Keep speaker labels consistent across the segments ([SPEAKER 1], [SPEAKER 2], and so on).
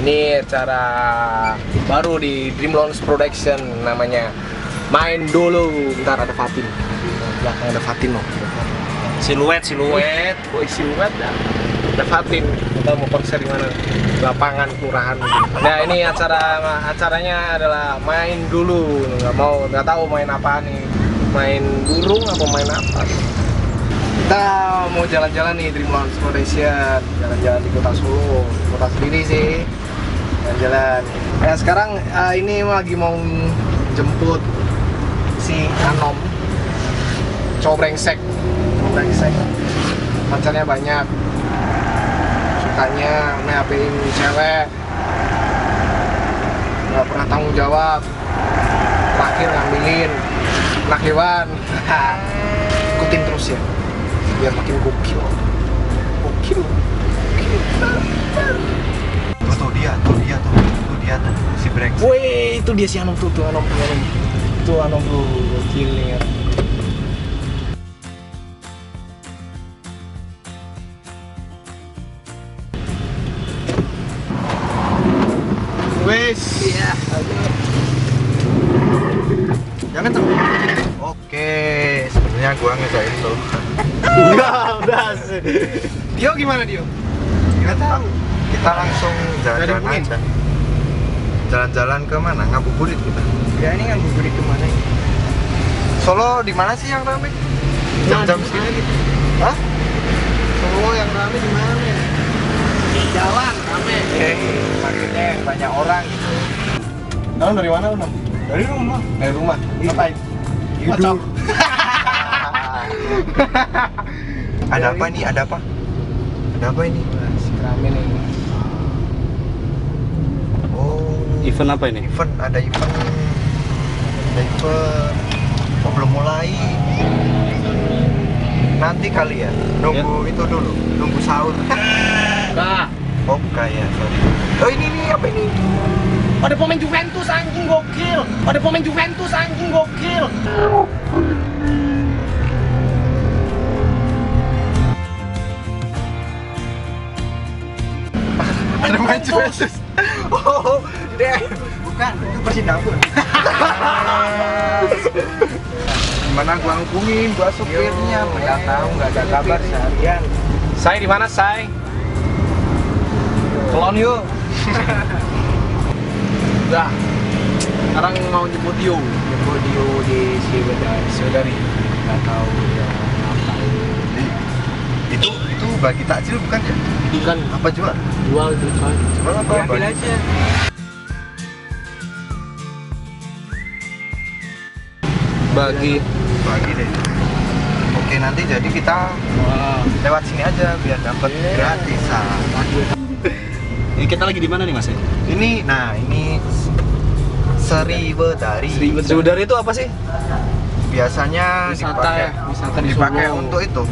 [SPEAKER 1] Ini acara baru di Dream Launch Production namanya. Main dulu, ntar ada Fatin. Belakang ada Fatin loh
[SPEAKER 2] Siluet, siluet.
[SPEAKER 1] Woi siluet dah. Ada Fatin, kita mau konser di mana? Lapangan, kelurahan. Nah ini acara acaranya adalah main dulu. Nggak mau, nggak tahu main apa nih. Main burung apa main apa? Kita mau jalan-jalan nih Dream Launch Foundation jalan-jalan di kota Solo kota sendiri sih jalan-jalan. Ya sekarang eh, ini lagi mau jemput si Anom. Cowok brengsek. Cowok brengsek. Pacarnya banyak. Sukanya nyapain cewek. Nggak pernah tanggung jawab. Terakhir ngambilin. Anak hewan. Ikutin terus ya. Biar makin gokil. Gokil. Gokil
[SPEAKER 2] brengsek.
[SPEAKER 1] Woi, itu dia si Anom tuh, tuh Anom, Anom. Itu Anom tuh, gokil nih ya. Wes, iya.
[SPEAKER 2] Jangan tuh. Oke, sebenarnya gua ngejain lo.
[SPEAKER 1] Enggak, udah sih. Dio gimana Dio?
[SPEAKER 2] Nggak tahu. Kita langsung jalan-jalan aja. Jalan-jalan ke mana? Ngabuburit kita.
[SPEAKER 1] Ya ini ngabuburit ke mana ini?
[SPEAKER 2] Solo di mana sih yang rame? Jam-jam
[SPEAKER 1] Nah,
[SPEAKER 2] segini gitu. Hah?
[SPEAKER 1] Solo yang rame di mana? Di jalan rame.
[SPEAKER 2] Eh, maksudnya banyak orang gitu.
[SPEAKER 1] Kamu dari mana, Unam?
[SPEAKER 2] Dari rumah.
[SPEAKER 1] Dari rumah. Ngapain?
[SPEAKER 2] Tidur. Ada apa nih? Ada apa? Ada apa ini?
[SPEAKER 1] Si rame nih.
[SPEAKER 2] Oh,
[SPEAKER 3] Event apa ini?
[SPEAKER 2] event ada event. Ada event. Oh belum mulai? Nanti kali ya. Nunggu itu dulu. Nunggu sahur.
[SPEAKER 1] Nah,
[SPEAKER 2] oh bukan ya sorry. Oh ini nih apa ini?
[SPEAKER 1] Ada pemain Juventus anjing gokil. Ada pemain Juventus anjing gokil.
[SPEAKER 2] ada main Juventus. Oh deh bukan itu persidangan gimana gua hubungin gua supirnya nggak tahu nggak ada kabar seharian
[SPEAKER 1] Saya di mana, Say? Kelon yuk. Udah. Sekarang mau jemput Dio. Jemput Dio di Siwedari. Siwedari. Gak tahu dia ngapain.
[SPEAKER 2] itu itu bagi takjil bukan ya
[SPEAKER 1] Itu kan
[SPEAKER 2] apa jual
[SPEAKER 1] jual itu coy.
[SPEAKER 2] jual apa
[SPEAKER 1] Ambil aja. Bagi.
[SPEAKER 2] bagi deh oke nanti jadi kita lewat sini aja biar dapat
[SPEAKER 1] Iya.
[SPEAKER 2] gratisan
[SPEAKER 3] Ini kita lagi di mana nih Mas?
[SPEAKER 2] ini nah ini Seriwedari
[SPEAKER 1] Siwedari itu apa sih?
[SPEAKER 2] biasanya
[SPEAKER 1] Wisata
[SPEAKER 2] dipakai
[SPEAKER 1] ya, wisata di
[SPEAKER 2] dipakai
[SPEAKER 1] Solo.
[SPEAKER 2] untuk itu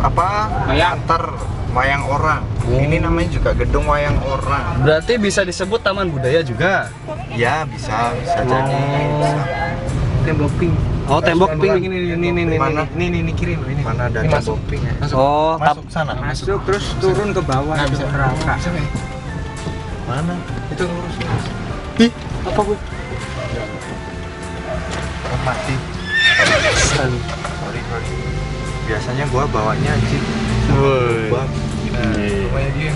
[SPEAKER 2] apa
[SPEAKER 1] Wayang.
[SPEAKER 2] antar wayang orang
[SPEAKER 1] Oh.
[SPEAKER 2] ini namanya juga gedung wayang orang
[SPEAKER 3] Berarti bisa disebut taman budaya juga.
[SPEAKER 2] ya bisa bisa jadi bisa.
[SPEAKER 1] Tembok pink.
[SPEAKER 3] Oh, tembok pink.
[SPEAKER 1] Ini ini ini ini
[SPEAKER 2] Mana?
[SPEAKER 1] ini ini ini kiri ini.
[SPEAKER 2] mana ada
[SPEAKER 1] Ini
[SPEAKER 2] tembok
[SPEAKER 1] masuk.
[SPEAKER 2] pink ya
[SPEAKER 1] Masuk.
[SPEAKER 3] Oh,
[SPEAKER 2] masuk sana
[SPEAKER 1] Masuk terus turun ke bawah itu
[SPEAKER 2] bisa.
[SPEAKER 1] neraka. Ya?
[SPEAKER 2] mana
[SPEAKER 1] Itu lurus.
[SPEAKER 3] Ih, apa gue?
[SPEAKER 2] oh mati sorry sorry biasanya gua bawanya jeep
[SPEAKER 3] Woi. Iya.
[SPEAKER 1] Rumahnya dia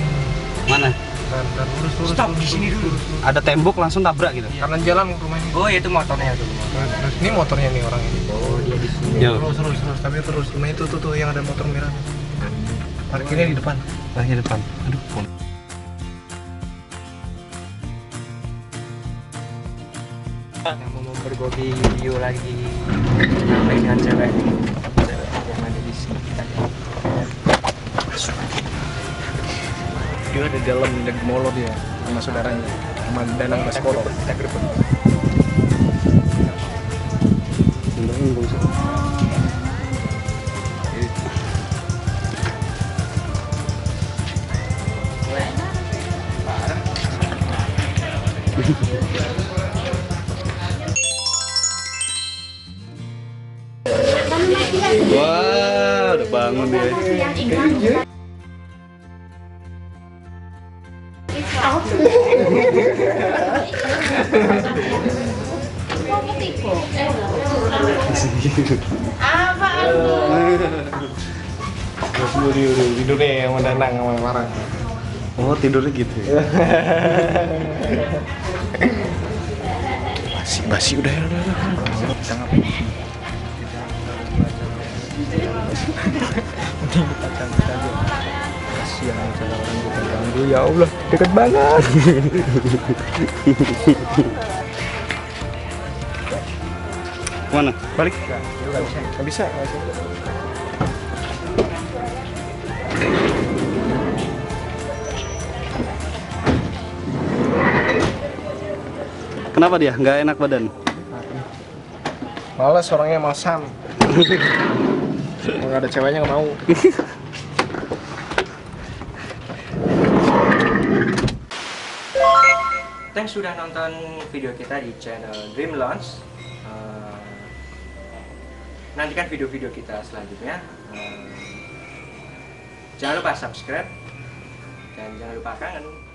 [SPEAKER 1] yang
[SPEAKER 3] Mana?
[SPEAKER 1] dan lurus lurus.
[SPEAKER 3] Stop,
[SPEAKER 1] lurus,
[SPEAKER 3] di sini dulu. Ada tembok langsung tabrak gitu.
[SPEAKER 1] Kanan jalan rumahnya.
[SPEAKER 3] Oh, itu motornya tuh.
[SPEAKER 1] Terus, terus ini motornya nih orang ini. Oh, dia di sini.
[SPEAKER 3] Yo.
[SPEAKER 1] Terus terus terus tapi terus rumah itu tuh tuh yang ada motor merah. Parkirnya di depan.
[SPEAKER 3] Lagi depan. Aduh, pun.
[SPEAKER 1] Yang mau mempergoki video lagi Sampai dengan Cewek Dia ada di dalam dan molor dia sama saudaranya sama Danang Baskoro. Kita gerbek.
[SPEAKER 3] Wah, udah bangun dia.
[SPEAKER 4] Aku
[SPEAKER 1] tahu. Yang nang, sama.
[SPEAKER 3] Oh tidurnya gitu. Ya?
[SPEAKER 1] Basi basi udah ya udah. Kita
[SPEAKER 2] ngapain? Kita cantik aja. Kasihan ganggu ya Allah deket banget.
[SPEAKER 3] Mana? Balik.
[SPEAKER 1] Nggak bisa, nggak bisa.
[SPEAKER 3] Kenapa dia? Nggak enak badan?
[SPEAKER 1] Males orangnya masam. Kalau ada ceweknya nggak mau.
[SPEAKER 4] Thanks sudah nonton video kita di channel Dream Launch. Eh, nantikan video-video kita selanjutnya. Eh, jangan lupa subscribe dan jangan lupa kangen.